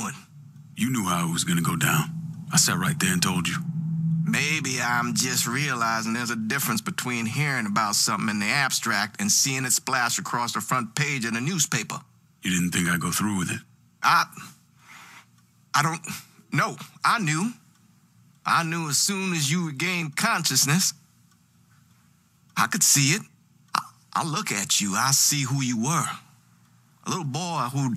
doing? You knew how it was gonna go down. I sat right there and told you. Maybe I'm just realizing there's a difference between hearing about something in the abstract and seeing it splash across the front page in a newspaper. You didn't think I'd go through with it. I. I don't. No, I knew. I knew as soon as you regained consciousness. I could see it. I, I look at you, I see who you were. A little boy who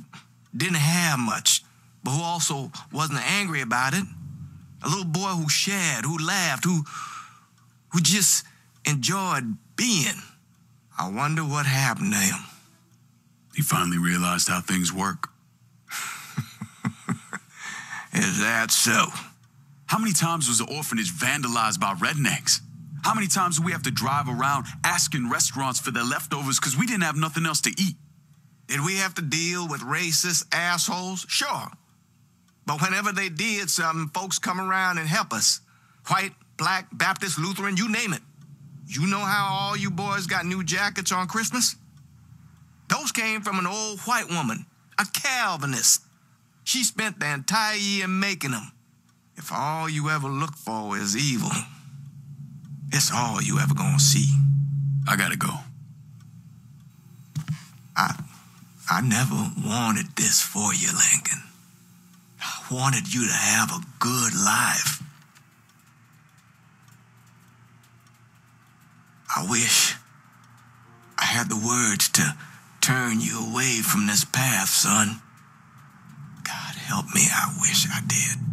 didn't have much, but who also wasn't angry about it. A little boy who shared, who laughed, who who just enjoyed being. I wonder what happened to him. He finally realized how things work. Is that so? How many times was the orphanage vandalized by rednecks? How many times do we have to drive around asking restaurants for their leftovers because we didn't have nothing else to eat? Did we have to deal with racist assholes? Sure. But whenever they did something, folks come around and help us. White, black, Baptist, Lutheran, you name it. You know how all you boys got new jackets on Christmas? Those came from an old white woman, a Calvinist. She spent the entire year making them. If all you ever look for is evil, it's all you ever gonna see. I gotta go. I I never wanted this for you, Lincoln. Wanted you to have a good life. I wish I had the words to turn you away from this path, son. God help me, I wish I did.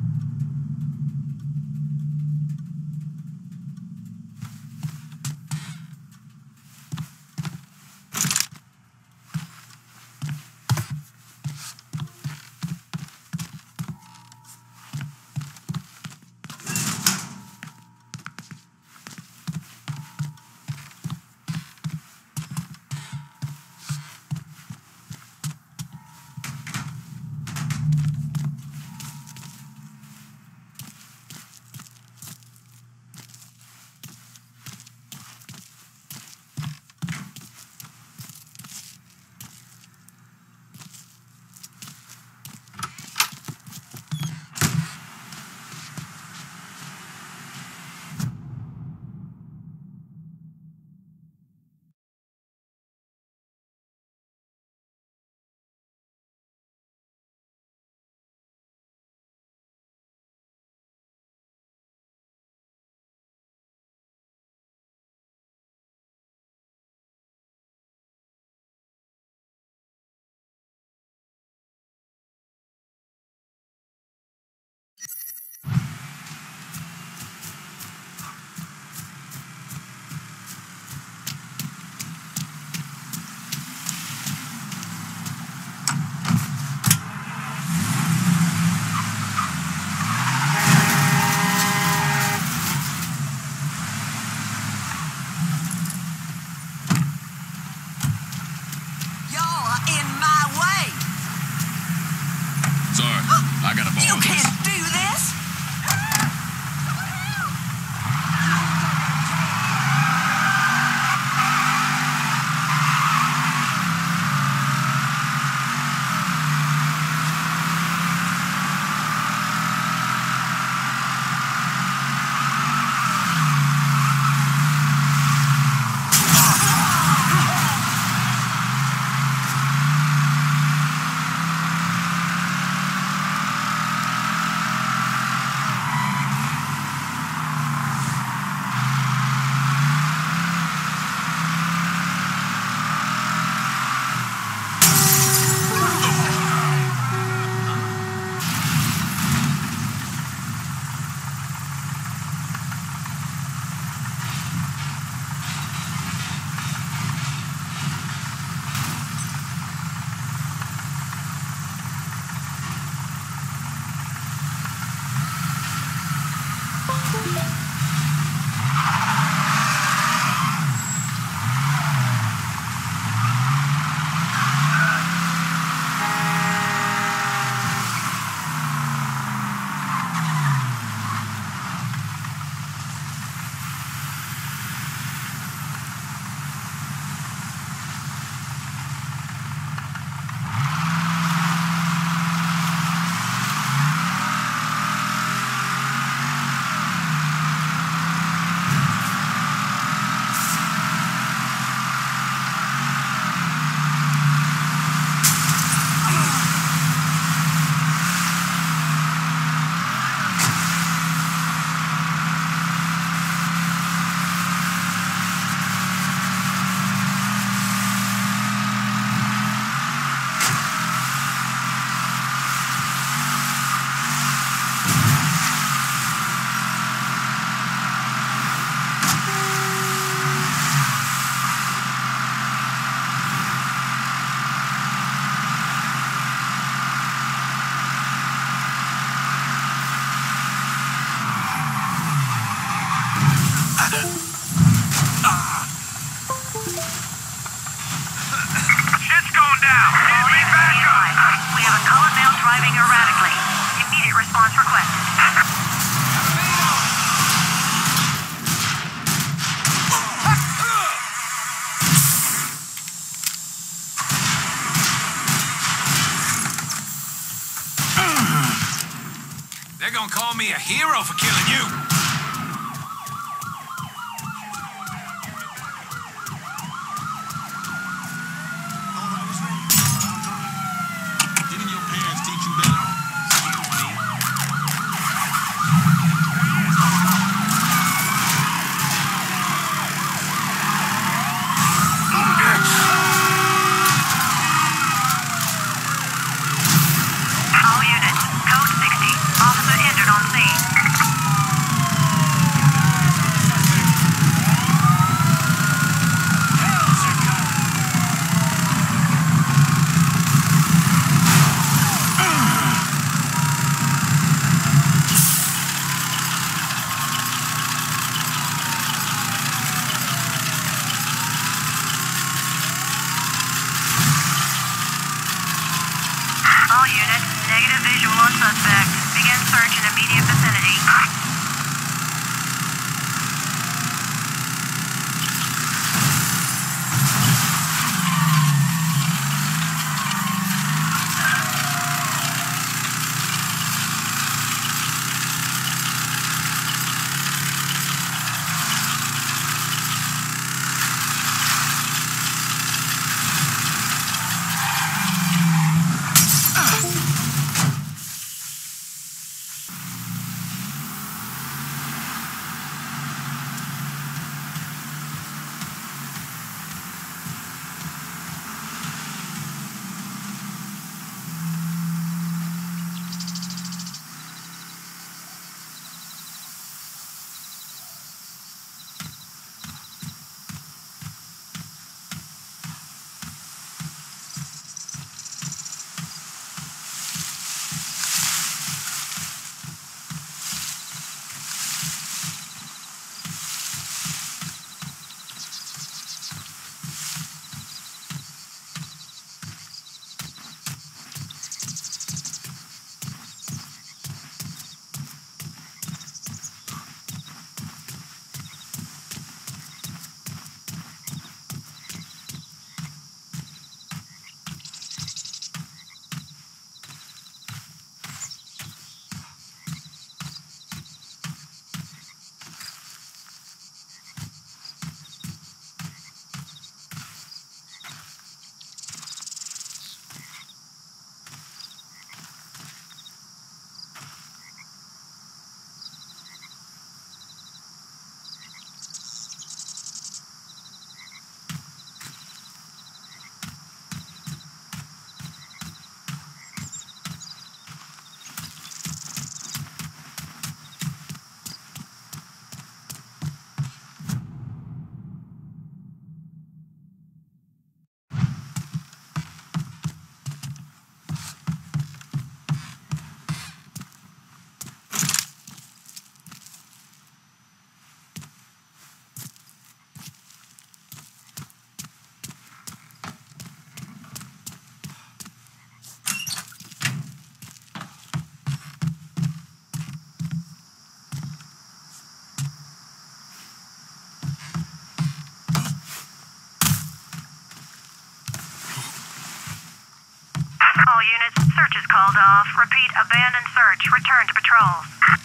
Called off. Repeat, abandon search. Return to patrols.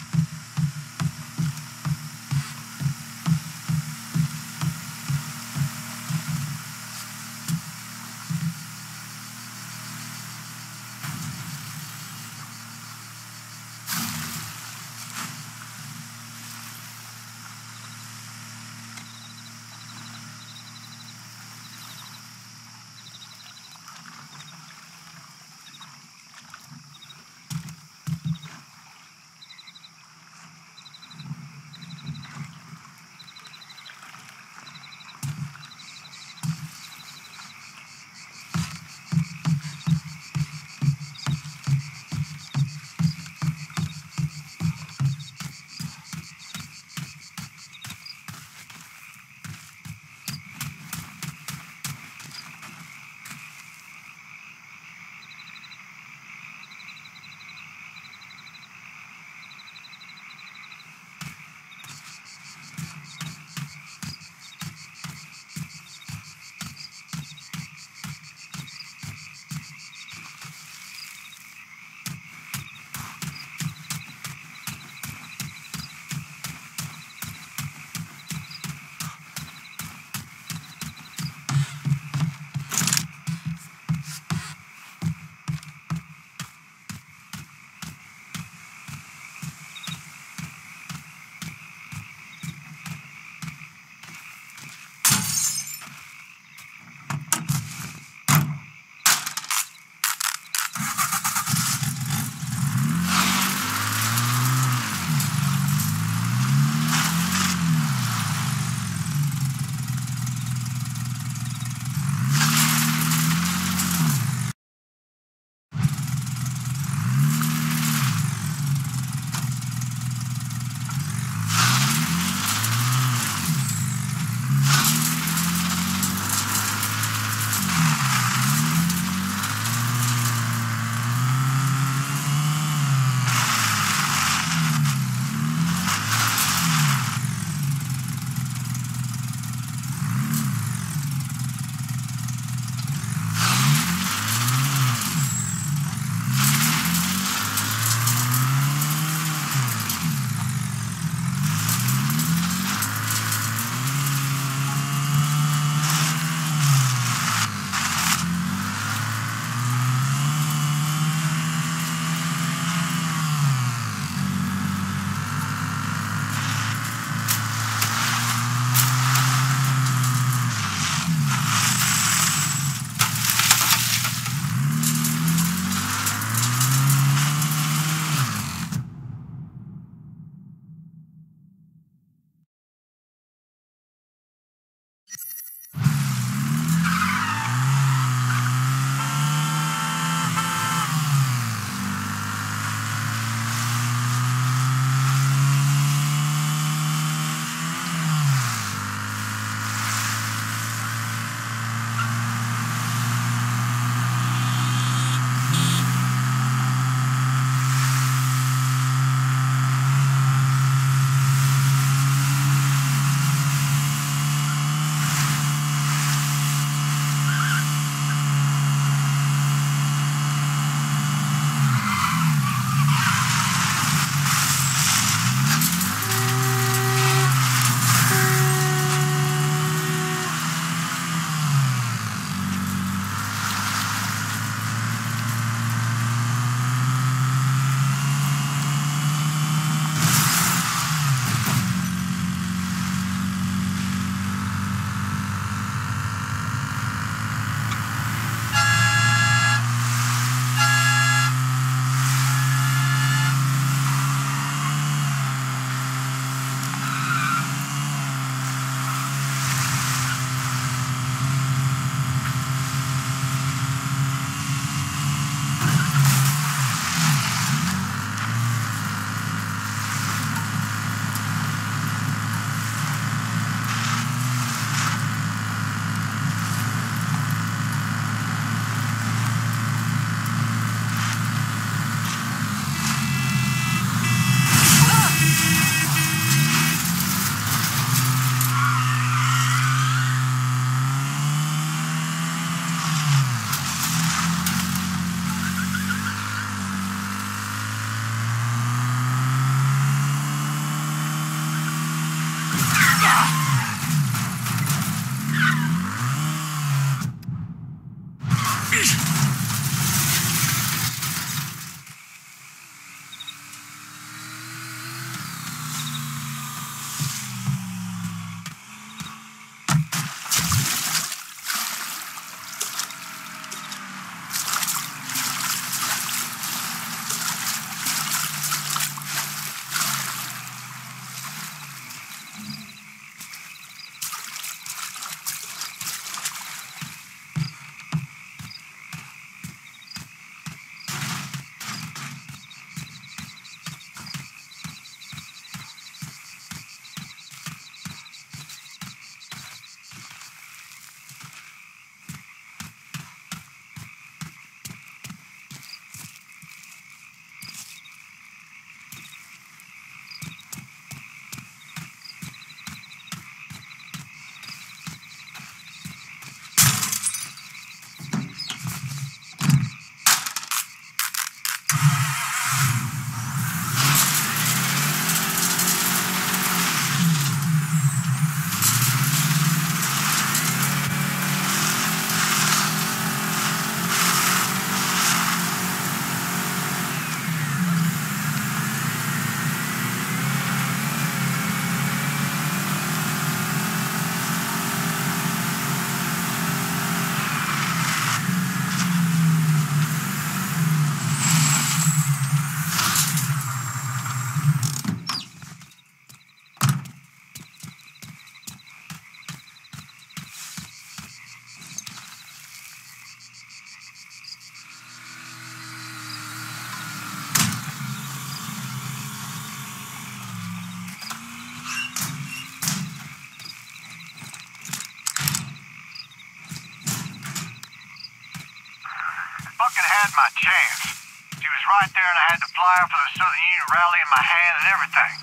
Flyer for the Southern Union rally in my hand and everything.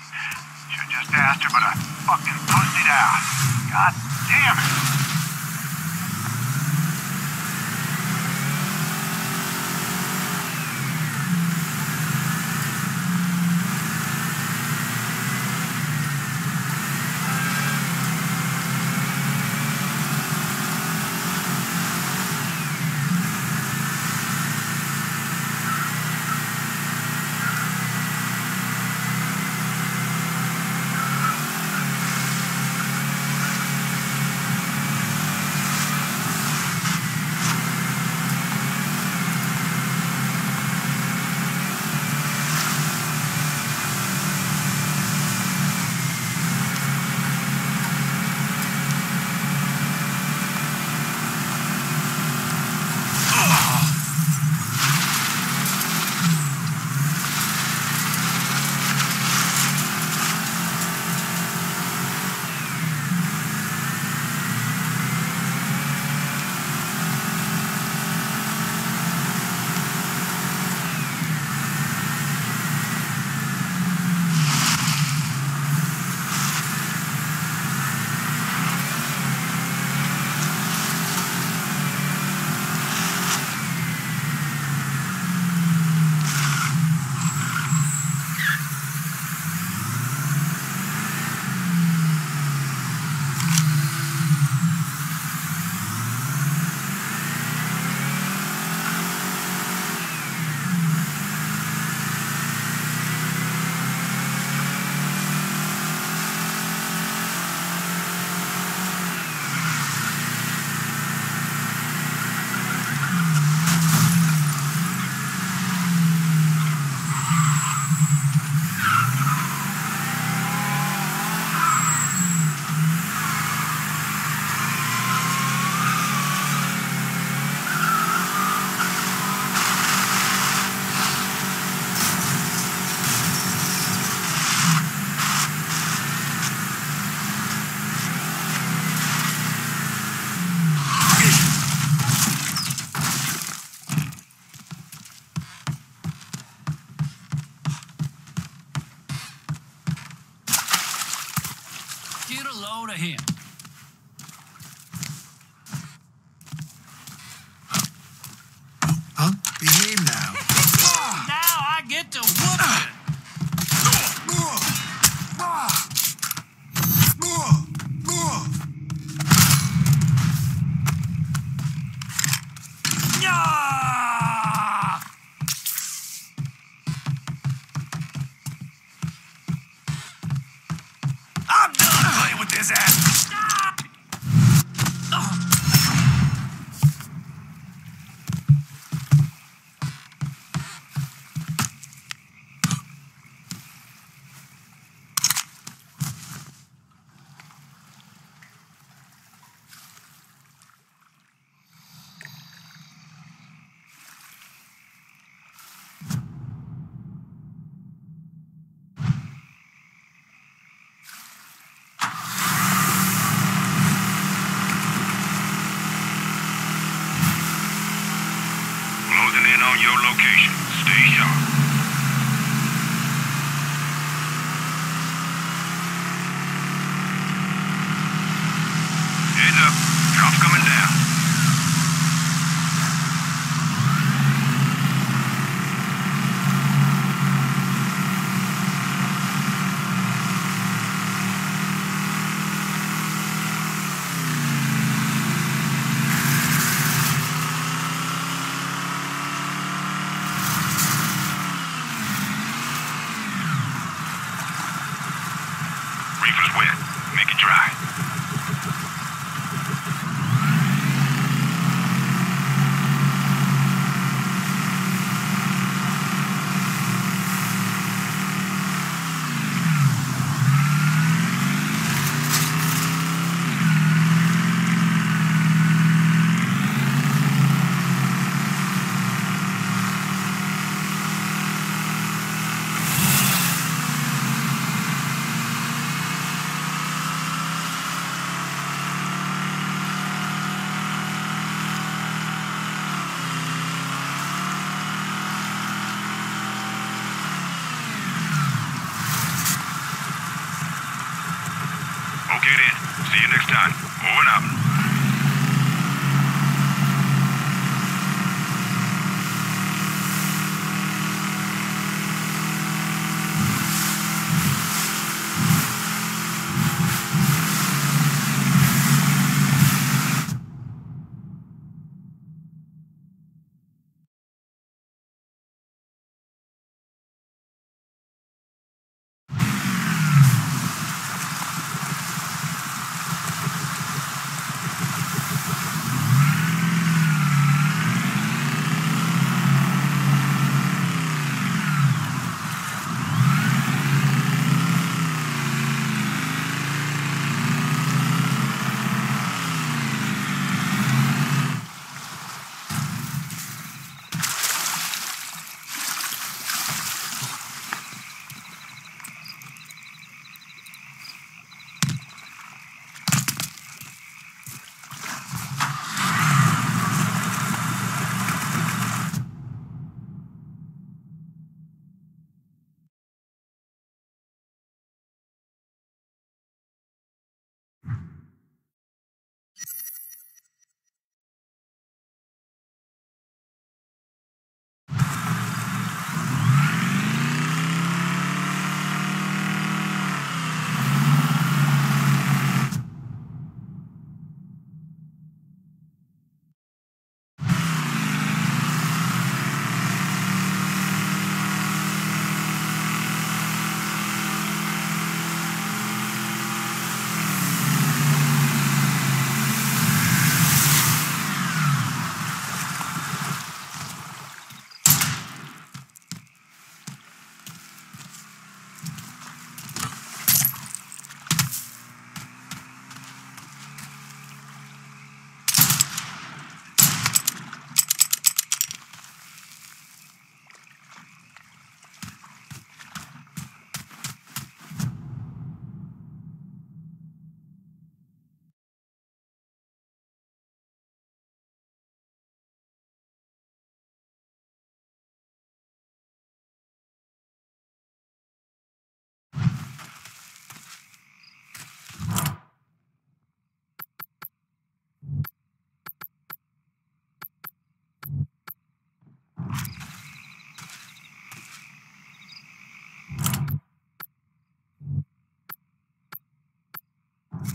Should just asked her, but I fucking pussied out. God damn it. On your location. Stay sharp. Wet. Make it dry.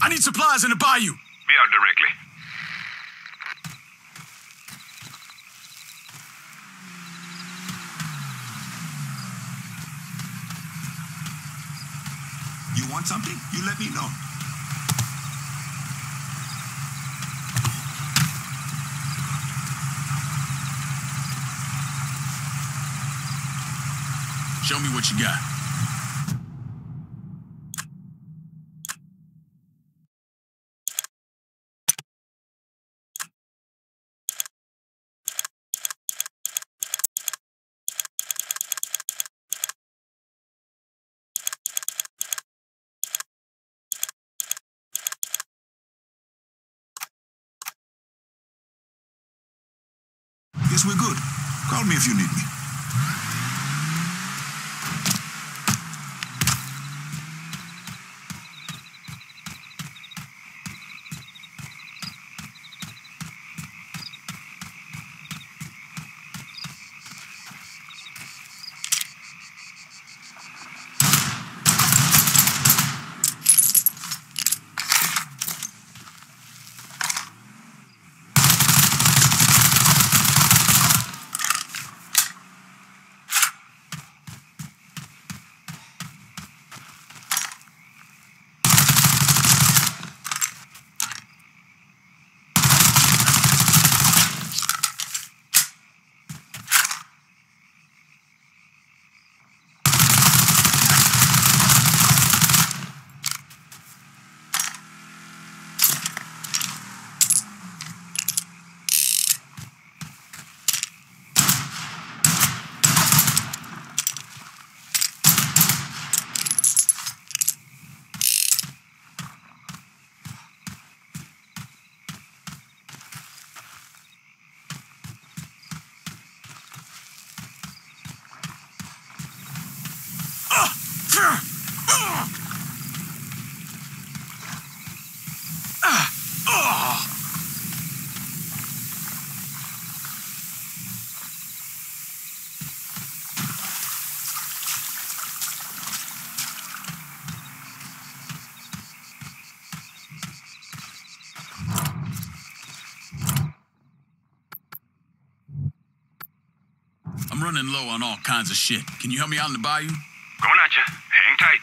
I need supplies in the bayou. Be out directly. You want something? You let me know. Show me what you got. We're good. Call me if you need me. Running low on all kinds of shit. Can you help me out in the bayou? Coming at you. Hang tight.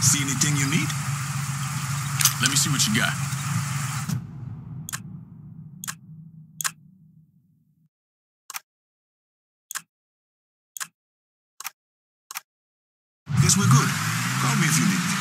See anything you need? Let me see what you got. Guess we're good. Call me if you need me.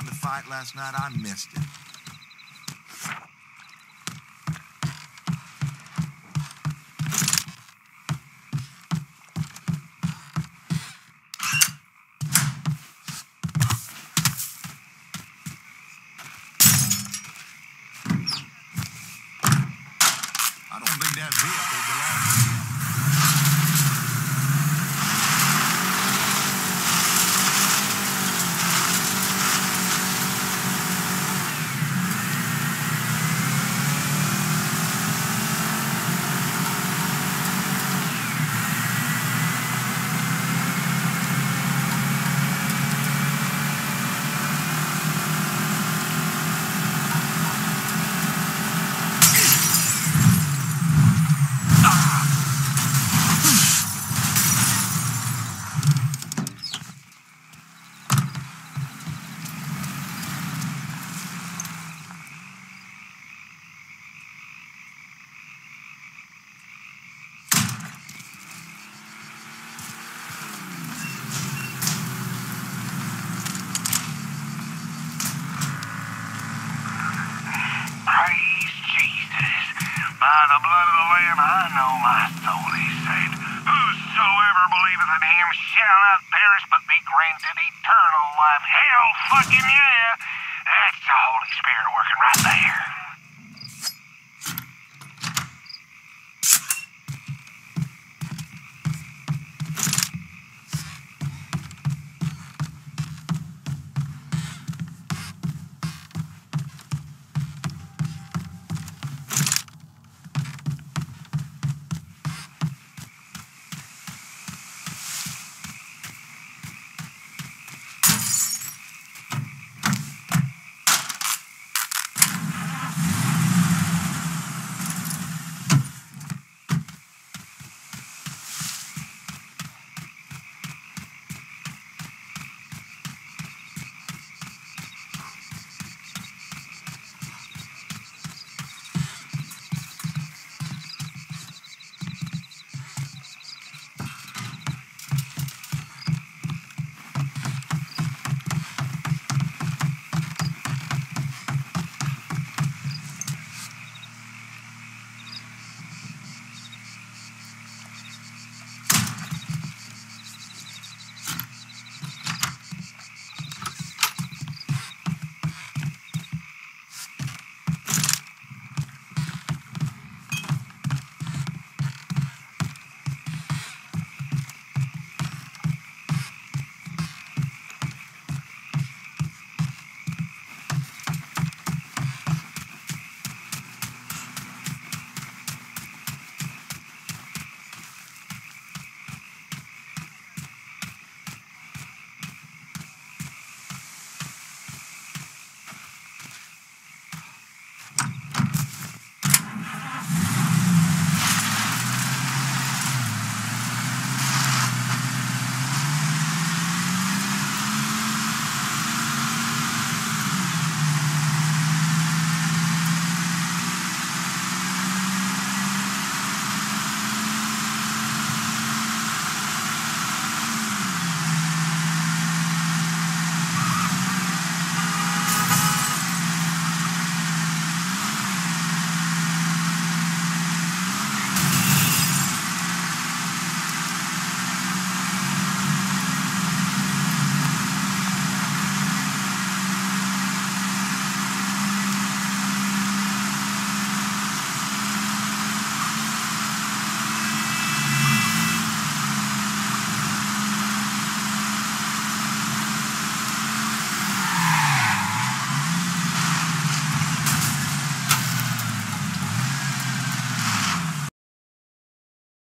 Won the fight last night? I missed it.